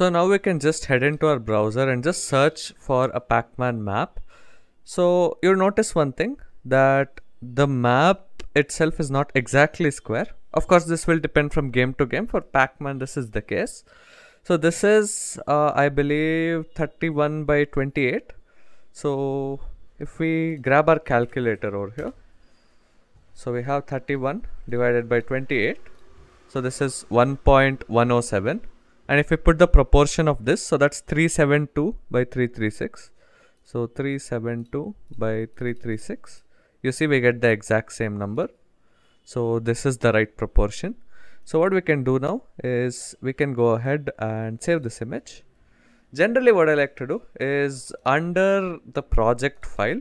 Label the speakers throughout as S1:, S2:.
S1: So now we can just head into our browser and just search for a Pac-Man map. So you'll notice one thing that the map itself is not exactly square. Of course, this will depend from game to game. For Pac-Man, this is the case. So this is, uh, I believe, 31 by 28. So if we grab our calculator over here, so we have 31 divided by 28. So this is 1.107. And if we put the proportion of this, so that's 372 by 336. So 372 by 336. You see we get the exact same number. So this is the right proportion. So what we can do now is we can go ahead and save this image. Generally what I like to do is under the project file,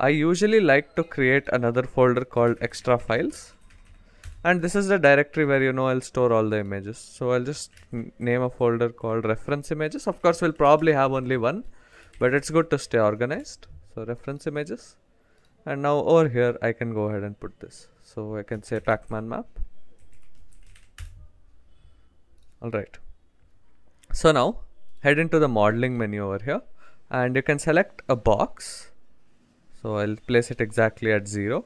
S1: I usually like to create another folder called extra files. And this is the directory where you know I'll store all the images. So I'll just name a folder called reference images. Of course we'll probably have only one, but it's good to stay organized. So reference images. And now over here I can go ahead and put this. So I can say Pac-Man map Alright. So now head into the modeling menu over here and you can select a box. So I'll place it exactly at 0.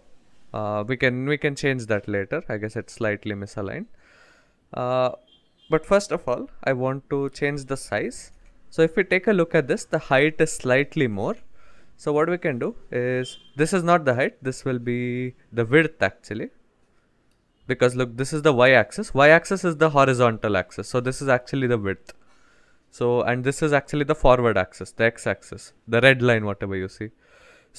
S1: Uh, we can we can change that later. I guess it's slightly misaligned. Uh, but first of all, I want to change the size. So if we take a look at this, the height is slightly more. So what we can do is, this is not the height, this will be the width actually because look this is the y-axis y-axis is the horizontal axis so this is actually the width so and this is actually the forward axis the x-axis the red line whatever you see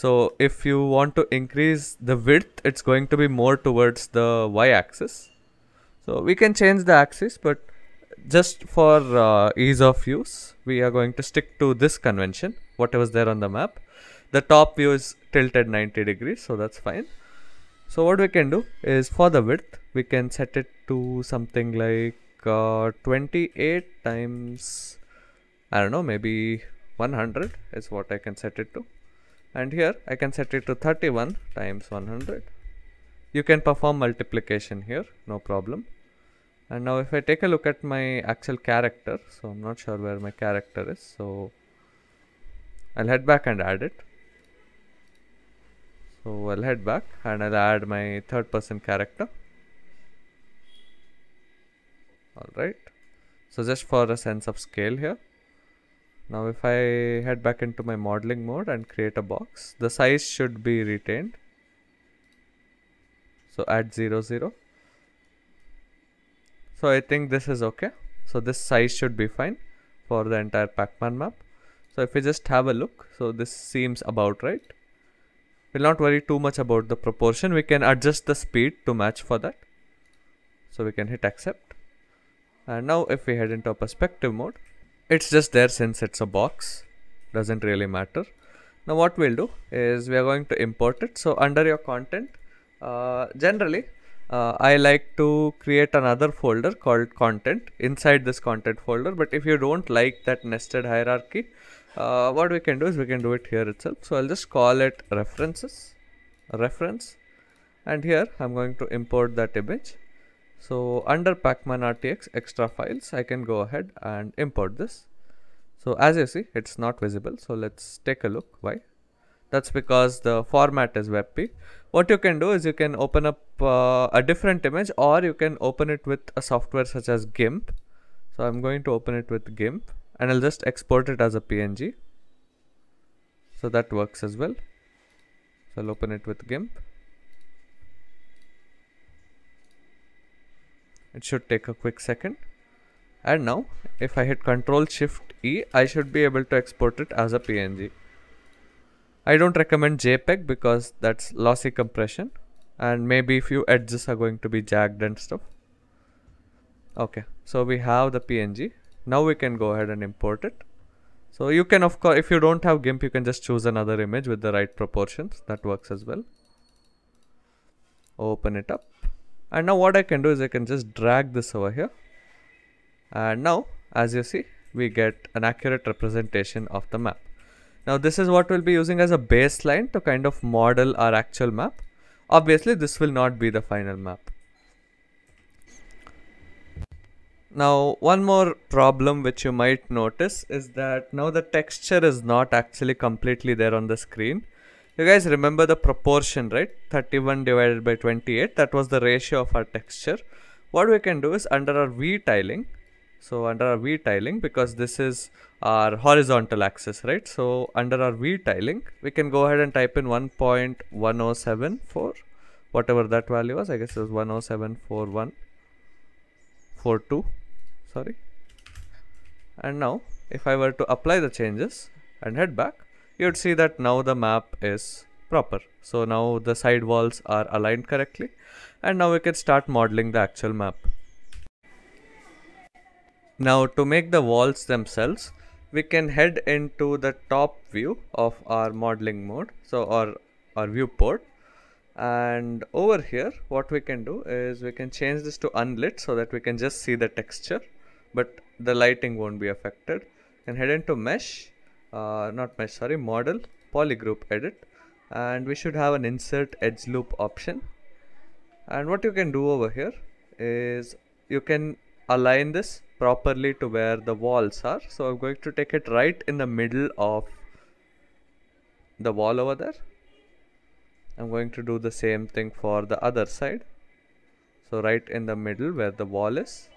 S1: so if you want to increase the width it's going to be more towards the y-axis. So we can change the axis but just for uh, ease of use we are going to stick to this convention whatever's there on the map. The top view is tilted 90 degrees so that's fine. So what we can do is for the width, we can set it to something like uh, 28 times, I don't know, maybe 100 is what I can set it to. And here I can set it to 31 times 100. You can perform multiplication here, no problem. And now if I take a look at my actual character, so I'm not sure where my character is, so I'll head back and add it. So I'll head back and I'll add my third person character. Alright. So just for a sense of scale here. Now if I head back into my modeling mode and create a box, the size should be retained. So add 0, 0. So I think this is okay. So this size should be fine for the entire Pac-Man map. So if we just have a look, so this seems about right. We'll not worry too much about the proportion. We can adjust the speed to match for that. So we can hit accept. And now if we head into a perspective mode, it's just there since it's a box. Doesn't really matter. Now what we'll do is we are going to import it. So under your content, uh, generally, uh, I like to create another folder called content inside this content folder. But if you don't like that nested hierarchy, uh, what we can do is we can do it here itself so I'll just call it references reference and here I'm going to import that image so under pacman rtx extra files I can go ahead and import this so as you see it's not visible so let's take a look why that's because the format is WebP. What you can do is you can open up uh, a different image or you can open it with a software such as GIMP. So I'm going to open it with GIMP and I'll just export it as a PNG. So that works as well. So I'll open it with GIMP. It should take a quick second. And now if I hit Ctrl Shift E, I should be able to export it as a PNG. I don't recommend JPEG because that's lossy compression and maybe a few edges are going to be jagged and stuff. Okay, so we have the PNG now we can go ahead and import it so you can of course if you don't have gimp you can just choose another image with the right proportions that works as well open it up and now what I can do is I can just drag this over here. And now as you see we get an accurate representation of the map. Now this is what we'll be using as a baseline to kind of model our actual map. Obviously this will not be the final map. Now, one more problem which you might notice is that now the texture is not actually completely there on the screen. You guys remember the proportion, right? 31 divided by 28. That was the ratio of our texture. What we can do is under our V tiling. So under our V tiling, because this is our horizontal axis, right? So under our V tiling, we can go ahead and type in 1.1074, whatever that value was. I guess it was 1074142 sorry and now if I were to apply the changes and head back you'd see that now the map is proper. So now the side walls are aligned correctly. And now we can start modeling the actual map. Now to make the walls themselves we can head into the top view of our modeling mode. So our our viewport. And over here what we can do is we can change this to unlit so that we can just see the texture. But the lighting won't be affected. And head into mesh uh, not mesh sorry model polygroup edit. And we should have an insert edge loop option. And what you can do over here is you can align this properly to where the walls are. So I'm going to take it right in the middle of the wall over there. I'm going to do the same thing for the other side. So right in the middle where the wall is.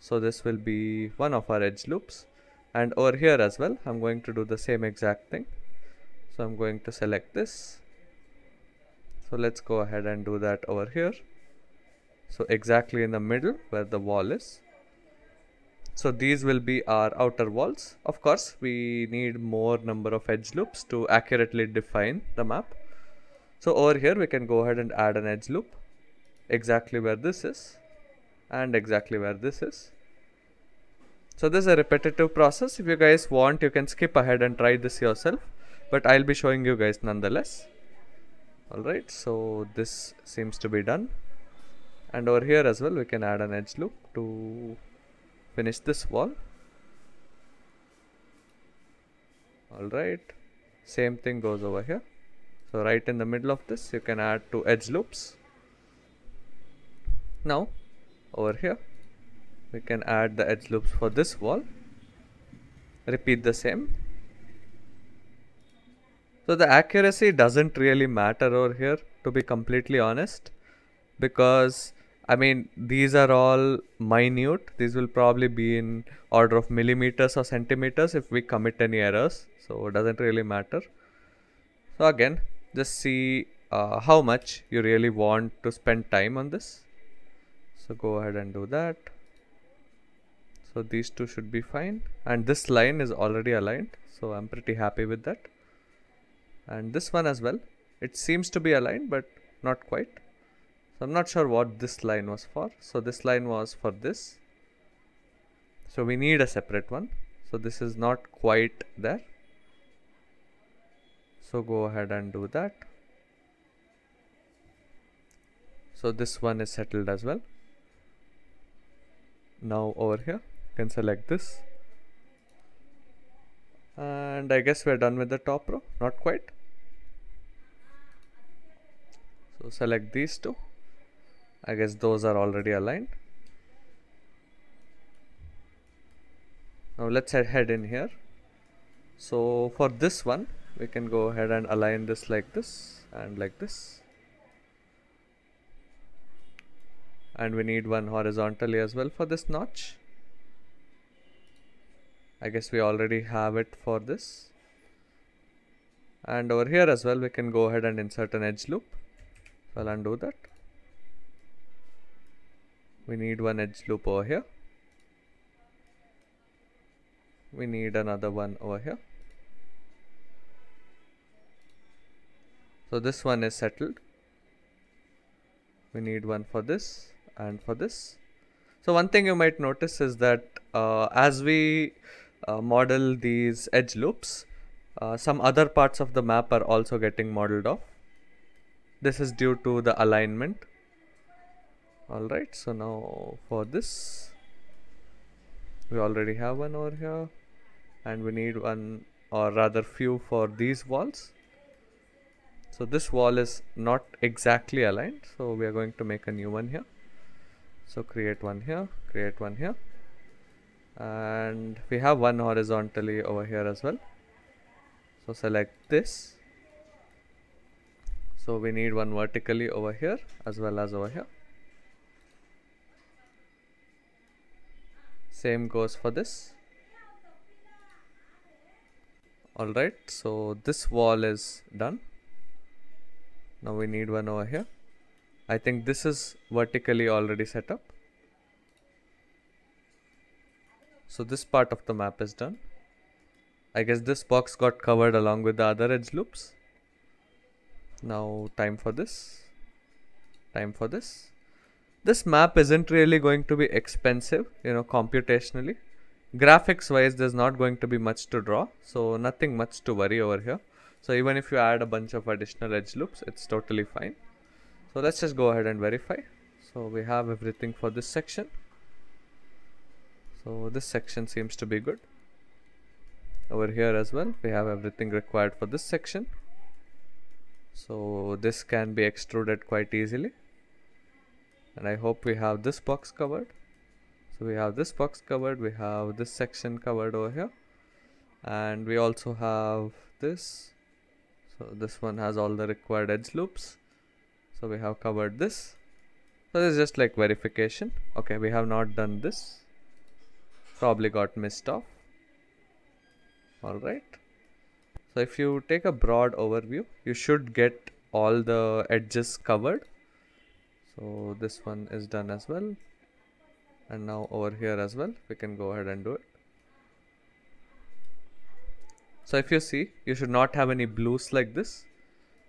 S1: So this will be one of our edge loops and over here as well I'm going to do the same exact thing. So I'm going to select this. So let's go ahead and do that over here. So exactly in the middle where the wall is. So these will be our outer walls. Of course we need more number of edge loops to accurately define the map. So over here we can go ahead and add an edge loop. Exactly where this is and exactly where this is. So this is a repetitive process. If you guys want, you can skip ahead and try this yourself, but I'll be showing you guys nonetheless. Alright, so this seems to be done. And over here as well, we can add an edge loop to finish this wall. Alright, same thing goes over here. So right in the middle of this, you can add two edge loops. Now, over here we can add the edge loops for this wall. Repeat the same. So the accuracy doesn't really matter over here to be completely honest because I mean these are all minute. These will probably be in order of millimeters or centimeters if we commit any errors. So it doesn't really matter. So again just see uh, how much you really want to spend time on this. So go ahead and do that so these two should be fine. And this line is already aligned. So I'm pretty happy with that. And this one as well. It seems to be aligned but not quite. So I'm not sure what this line was for. So this line was for this. So we need a separate one. So this is not quite there. So go ahead and do that. So this one is settled as well. Now over here can select this. And I guess we're done with the top row. Not quite. So select these two. I guess those are already aligned. Now let's head in here. So for this one we can go ahead and align this like this and like this. And we need one horizontally as well for this notch I guess we already have it for this. And over here as well we can go ahead and insert an edge loop. So I'll undo that. We need one edge loop over here. We need another one over here. So this one is settled. We need one for this and for this. So one thing you might notice is that uh, as we model these edge loops, uh, some other parts of the map are also getting modeled off. This is due to the alignment. Alright, so now for this, we already have one over here and we need one or rather few for these walls. So this wall is not exactly aligned, so we are going to make a new one here so create one here create one here and we have one horizontally over here as well. So select this. So we need one vertically over here as well as over here. Same goes for this. Alright so this wall is done. Now we need one over here. I think this is vertically already set up so this part of the map is done. I guess this box got covered along with the other edge loops. Now time for this. Time for this. This map isn't really going to be expensive you know computationally. Graphics wise there's not going to be much to draw so nothing much to worry over here. So even if you add a bunch of additional edge loops it's totally fine. So let's just go ahead and verify. So we have everything for this section so this section seems to be good. Over here as well we have everything required for this section. So this can be extruded quite easily. And I hope we have this box covered. So we have this box covered we have this section covered over here. And we also have this. So this one has all the required edge loops. So we have covered this. So this is just like verification. Okay we have not done this probably got missed off. All right so if you take a broad overview you should get all the edges covered. So this one is done as well. And now over here as well we can go ahead and do it. So if you see you should not have any blues like this.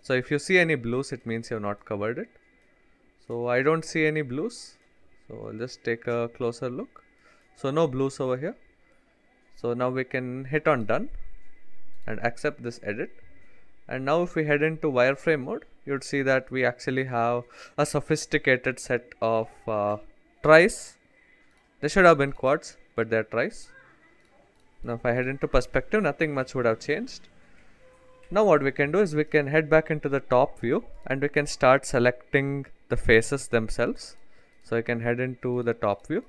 S1: So if you see any blues it means you have not covered it. So I don't see any blues. So I'll just take a closer look so no blues over here. So now we can hit on done and accept this edit. And now if we head into wireframe mode you'd see that we actually have a sophisticated set of uh, tris. They should have been quads but they're tris. Now if I head into perspective nothing much would have changed. Now what we can do is we can head back into the top view and we can start selecting the faces themselves. So I can head into the top view